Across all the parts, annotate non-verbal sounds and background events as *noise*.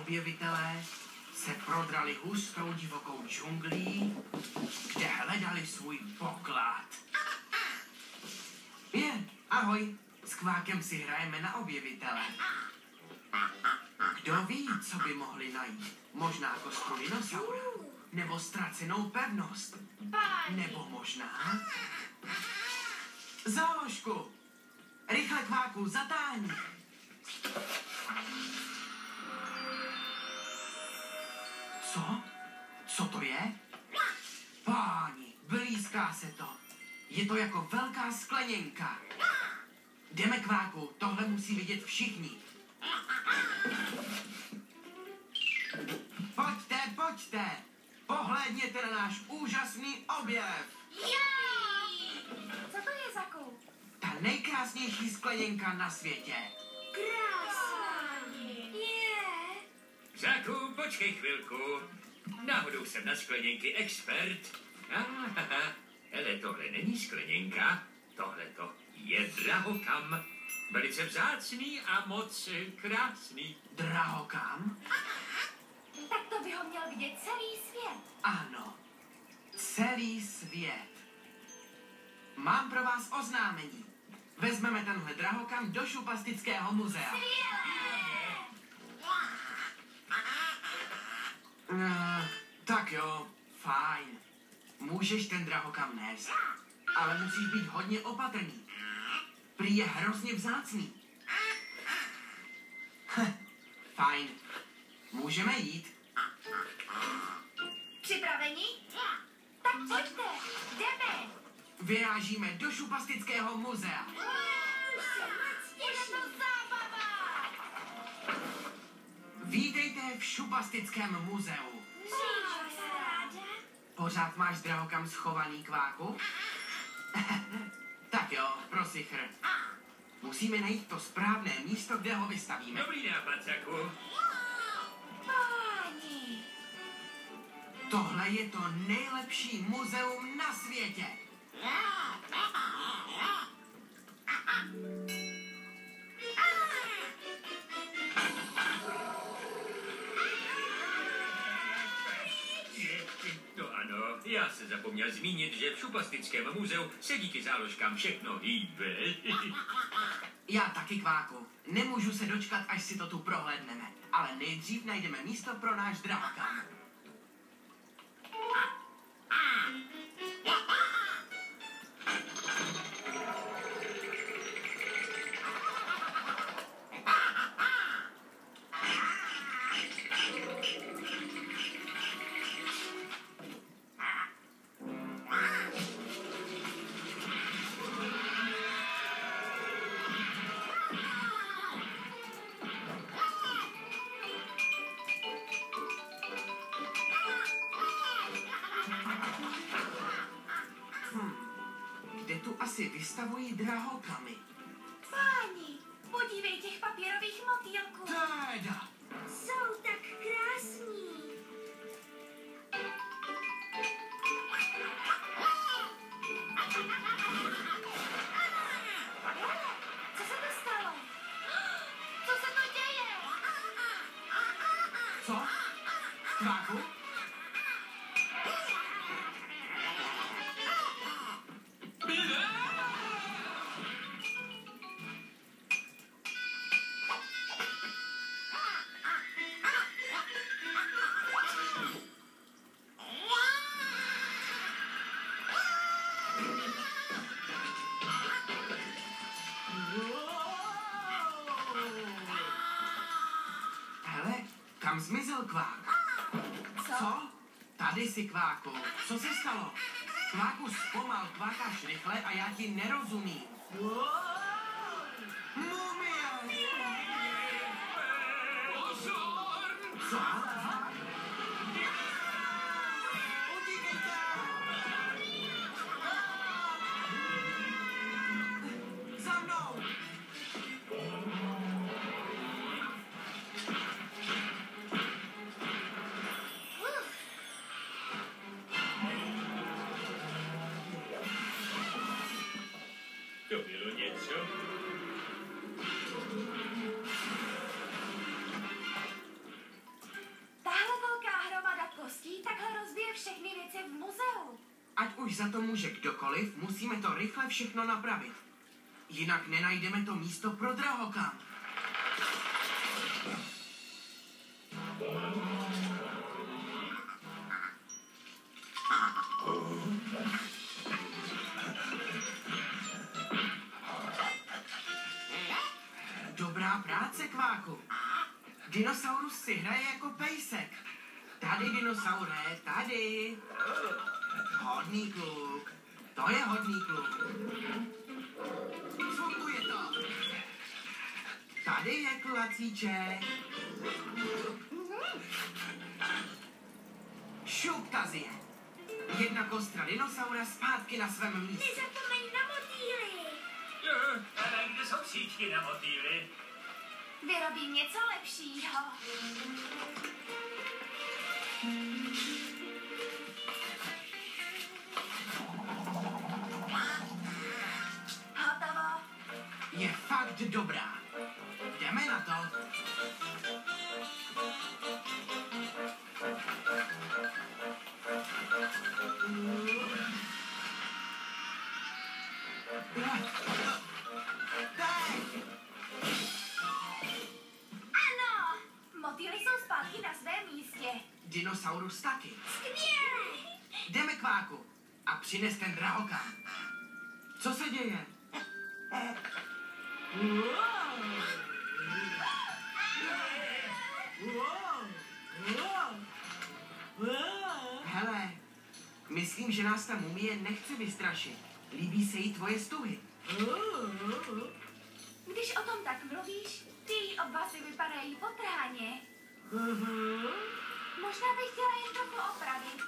objevitelé se prodrali hustou divokou džunglí, kde hledali svůj poklad. Je, ahoj, s Kvákem si hrajeme na objevitele. Kdo ví, co by mohli najít? Možná kostru dinosaura? Nebo ztracenou pevnost? Nebo možná... Záložku! Rychle Kváku, zatáhni! Co? Co to je? Páni, blízká se to. Je to jako velká skleněnka. Jdeme Kváku, tohle musí vidět všichni. Pojďte, pojďte! Pohlédněte na náš úžasný objev! Co to je za kou? Ta nejkrásnější skleněnka na světě. Krásný. Záku, počkej chvilku. Náhodou jsem na skleněnky expert. Ah, hele, tohle není skleněnka, tohle to je drahokam. Velice vzácný a moc krásný. Drahokam? Tak to by ho měl vidět celý svět. Ano. Celý svět. Mám pro vás oznámení. Vezmeme tenhle drahokam do šupastického muzea. Uh, tak jo, fajn. Můžeš ten drahokam nést, ale musíš být hodně opatrný. Prý je hrozně vzácný. Heh, fajn. Můžeme jít. Připraveni? Tak pojďte, jdeme. Vyrážíme do šupastického muzea. Je Vítejte v šupastickém muzeu. Pořád máš drahokam schovaný kváku? *laughs* tak jo, prosichr. Musíme najít to správné místo, kde ho vystavíme. Dobrý nápad, Zaku. Páni. Tohle je to nejlepší muzeum na světě. Já se zapomněl zmínit, že v šupastickém muzeu se díky záložkám všechno hýbe. *laughs* Já taky kváku. Nemůžu se dočkat, až si to tu prohlédneme. Ale nejdřív najdeme místo pro náš drahokam. Asi vystavují drahokamy? Páni, podívej těch papírových motýlků. Teda! Jsou tak krásní. Co se to stalo? Co se to děje? Co? Kváku? Kam zmizel kvák? Co? Tady si kváku. Co se stalo? Kváku zpomal, kvákáš rychle a já ti nerozumím. Mumie! Už za to může kdokoliv, musíme to rychle všechno napravit. Jinak nenajdeme to místo pro drahokam. Tady je klacíček. Šup, Tazie. Jedna kostra dinosaura zpátky na svém místě. Nezapomeň na motýly. Jo, ale kde jsou síčky na motýly? Vyrobím něco lepšího. Hotovo. Je fakt dobrá. Dinosaurus taky. Skvěle. Jdeme k váku a přines ten drahokam. Co se děje? Hele, myslím, že nás ta mumie nechce vystrašit. Líbí se jí tvoje stuhy. Když o tom tak mluvíš, ty její obvasy vypadají potrhaně. Možná bych chtěla jen trochu opravit.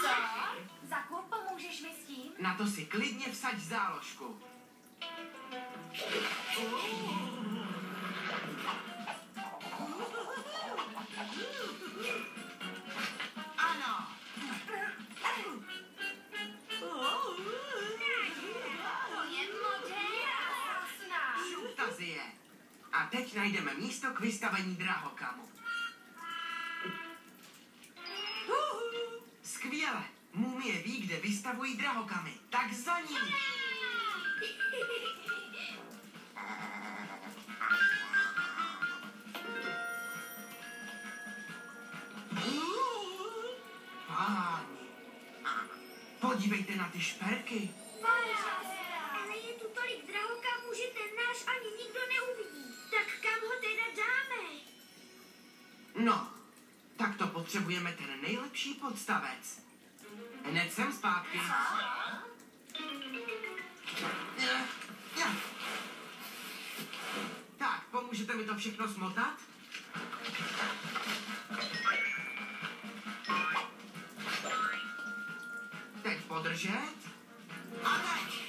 Co? Za kůl pomůžeš mi s tím? Na to si klidně vsaď záložku. Ano, To je moderná. šuptazie. A teď najdeme místo k vystavení drahokamu. Kde vystavují drahokamy. Tak za ní. Páni. Podívejte na ty šperky. Ale je tu tolik drahokamů, že ten náš ani nikdo neuvidí. Tak kam ho teda dáme? No, tak to potřebujeme ten nejlepší podstavec. Hned jsem zpátky. Tak, pomůžete mi to všechno smotat? Teď podržet. A teď.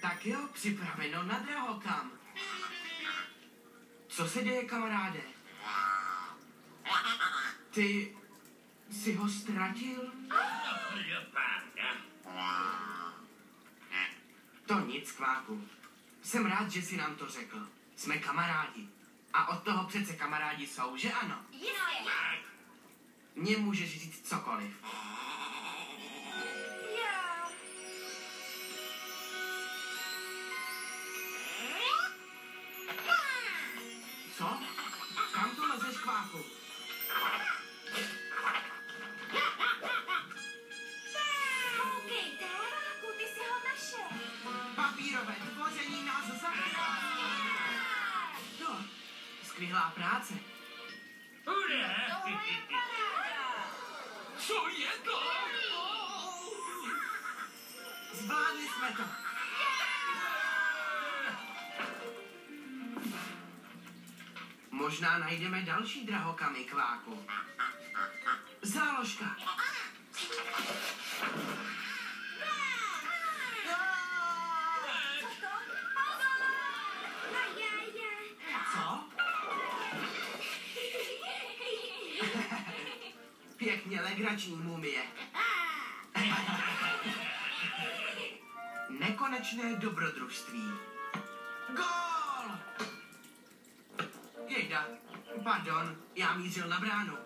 Tak jo, připraveno na drahokam. Co se děje, kamaráde? Ty jsi ho ztratil? To nic, Kváku. Jsem rád, že jsi nám to řekl. Jsme kamarádi. A od toho přece kamarádi jsou, že ano? Jistě. Mně můžeš říct cokoliv. Zvládli jsme to. Možná najdeme další drahokamy, Kváku. Záložka. Co? *laughs* Pěkně legrační mumie. Nekonečné dobrodružství. Gól! Jejda, pardon, já mířil na bránu.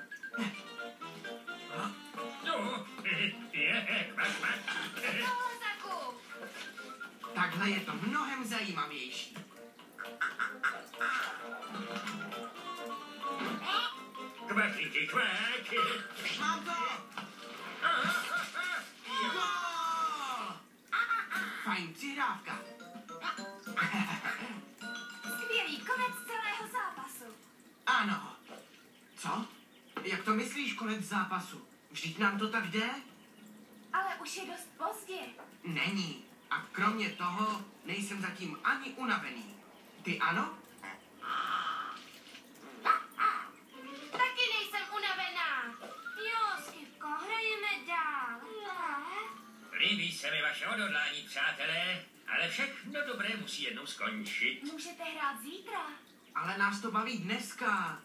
No. Takhle je to mnohem zajímavější. Kvakinky, kvak. Mám to! Přihrávka. *laughs* Skvělý konec celého zápasu. Ano. Co? Jak to myslíš konec zápasu? Vždyť nám to tak jde? Ale už je dost pozdě. Není. A kromě toho nejsem zatím ani unavený. Ty ano? Taky nejsem unavená. Jo, Skipko, hrajeme dál. Líbí se mi vaše odhodlání, ale všechno dobré musí jednou skončit. Můžete hrát zítra. Ale nás to baví dneska.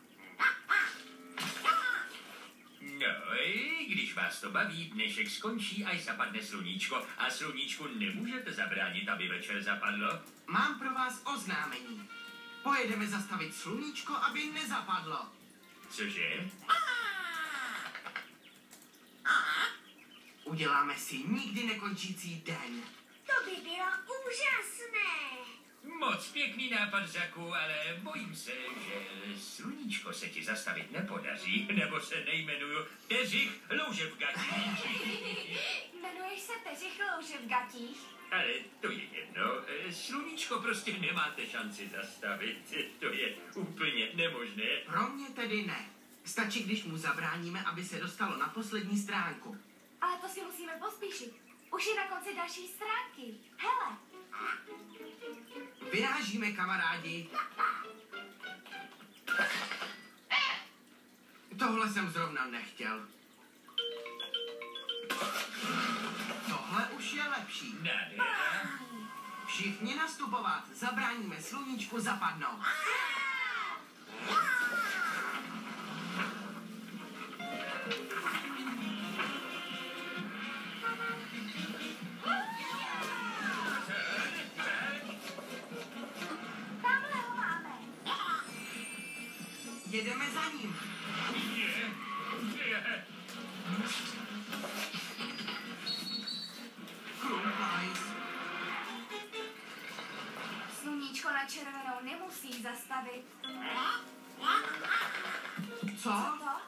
No, i když vás to baví, dnešek skončí, až zapadne sluníčko. A sluníčku nemůžete zabránit, aby večer zapadlo. Mám pro vás oznámení. Pojedeme zastavit sluníčko, aby nezapadlo. Cože? Uděláme si nikdy nekončící den. To by bylo úžasné. Moc pěkný nápad, Zaku, ale bojím se, že sluníčko se ti zastavit nepodaří, nebo se nejmenuju Teřich Louže v gatích. Jmenuješ se Teřich Louže v gatích? Ale to je jedno, sluníčko prostě nemáte šanci zastavit, to je úplně nemožné. Pro mě tedy ne. Stačí, když mu zabráníme, aby se dostalo na poslední stránku. Ale to si musíme pospíšit. Už je na konci další stránky. Hele, Vyrážíme, kamarádi. Tohle jsem zrovna nechtěl. Tohle už je lepší. Nádhera. Všichni nastupovat. Zabráníme sluníčku zapadnout. Jedeme za ním. Je, je. Sluníčko na červenou nemusí zastavit. Co? Co to?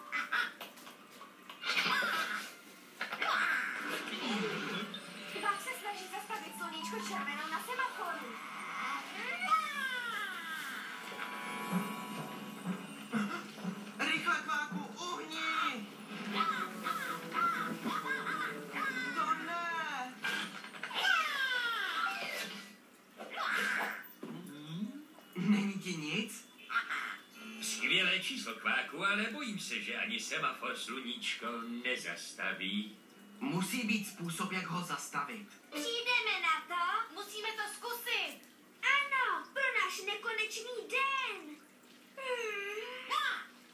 Skvělé číslo kváku, ale bojím se, že ani semafor sluníčko nezastaví. Musí být způsob, jak ho zastavit. Přijdeme na to? Musíme to zkusit. Ano, pro náš nekonečný den.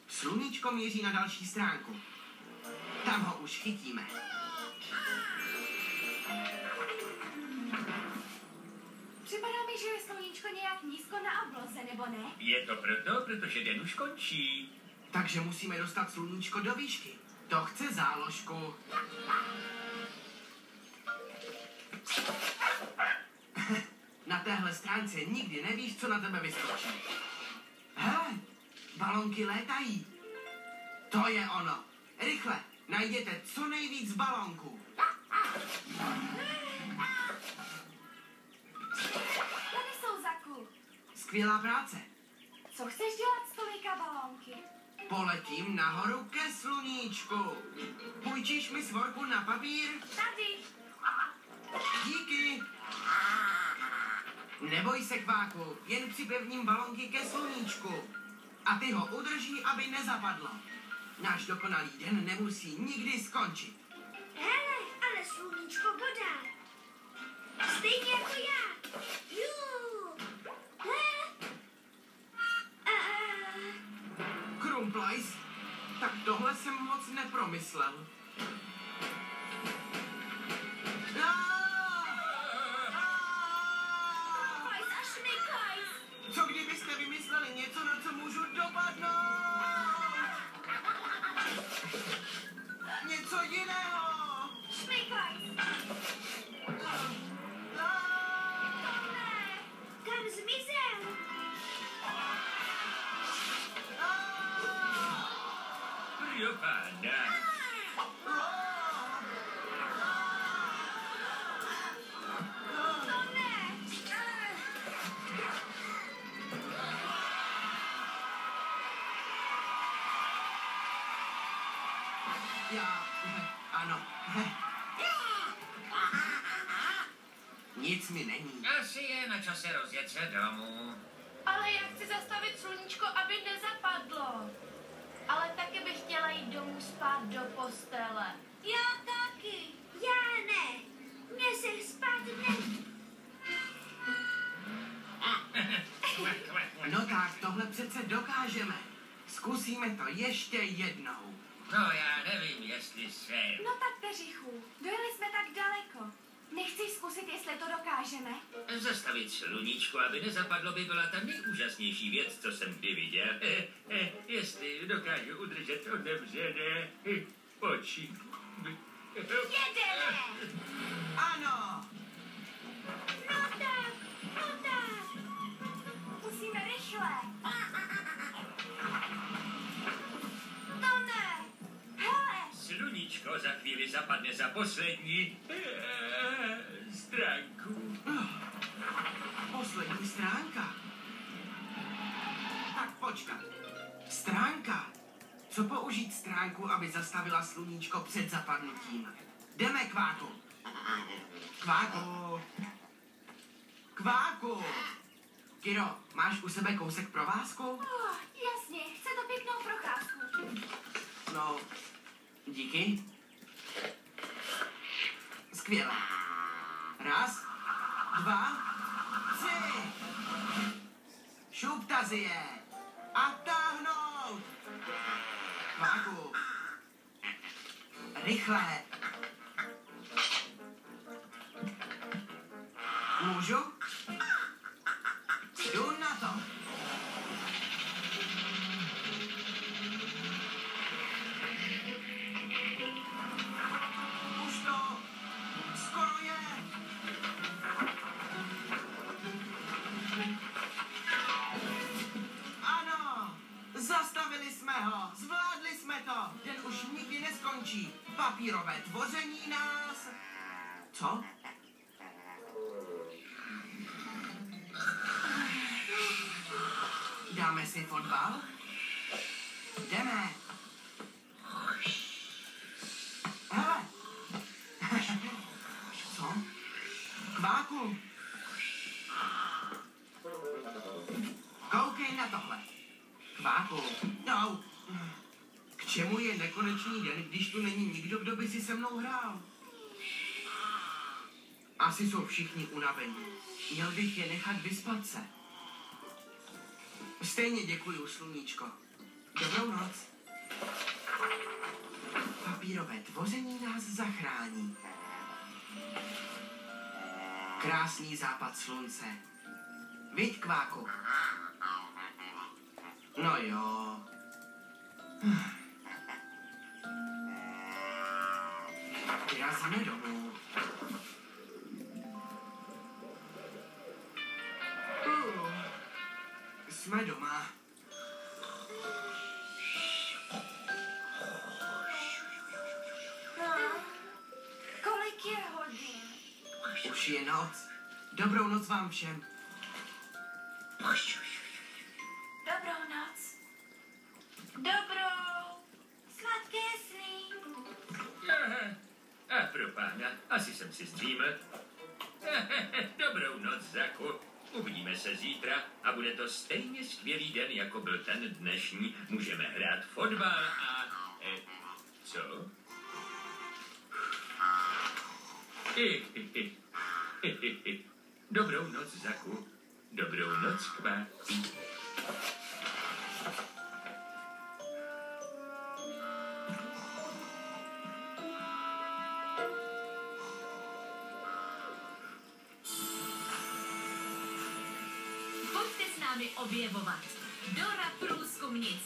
Sluníčko míří na další stránku. Tam ho už chytíme. Připadá mi, že je sluníčko nějak nízko na obloze, nebo ne? Je to proto, protože den už končí. Takže musíme dostat sluníčko do výšky. To chce záložku. *laughs* Na téhle stránce nikdy nevíš, co na tebe vyskočí. Hele, balonky létají. To je ono. Rychle, najděte co nejvíc balónků. *laughs* Skvělá práce. Co chceš dělat s tolika balónky? Poletím nahoru ke sluníčku. Půjčíš mi svorku na papír? Tady. Díky. Neboj se, kváku, jen připevním balonky ke sluníčku. A ty ho udrží, aby nezapadlo. Náš dokonalý den nemusí nikdy skončit. Hele, ale sluníčko bodá. Stejně jako já. Jsem moc nepromyslel. Co kdybyste vymysleli něco, na co můžu dopadnout? něco jiného! Šmykaj! To ne! Já, ano. Nic mi není. Asi je na čase rozjet se domů. Ale já chci zastavit sluníčko, aby nezapadlo. Ale taky bych chtěla jít domů spát do postele. Já taky. Já ne. Mně se spát ne. No tak, tohle přece dokážeme. Zkusíme to ještě jednou. No já nevím, jestli jsem. No tak, Peřichu, dojeli jsme tak daleko. Nechci zkusit, jestli to dokážeme. Zastavit sluníčko, aby nezapadlo, by byla ta nejúžasnější věc, co jsem kdy viděl. *laughs* Dokážu udržet otevřené eh, oči. Jedeme. Ano! No tak, no tak. Musíme rychle. To ne. Hele, Sluníčko za chvíli zapadne za poslední eh, stránku. Poslední stránka. Tak počkat. Stránka. Co použít stránku, aby zastavila sluníčko před zapadnutím? Jdeme, Kváku. Kváku. Kváku. Kiro, máš u sebe kousek provázku? oh, jasně, chce to pěknou procházku. No, díky. Skvěle. Raz, dva, tři. Šuptazie. A Rychle. Můžu? Kváku. Koukej na tohle. Kváku. No. K čemu je nekonečný den, když tu není nikdo, kdo by si se mnou hrál? Asi jsou všichni unavení. Měl bych je nechat vyspat se. Stejně děkuju, sluníčko. Dobrou noc. Papírové tvoření nás zachrání. Krásný západ slunce. Viď, kváku. No jo. *sighs* Vyrazíme domů. Noc. Dobrou noc vám všem. Dobrou noc. Dobrou. Sladké sny. Aha. A pro pána, asi jsem si zdříml. Dobrou noc, Zaku. Uvidíme se zítra a bude to stejně skvělý den, jako byl ten dnešní. Můžeme hrát fotbal a... E, co? *laughs* Dobrou noc, Zaku. Dobrou noc, Kvá. Pojďte s námi objevovat. Dora průzkumnice.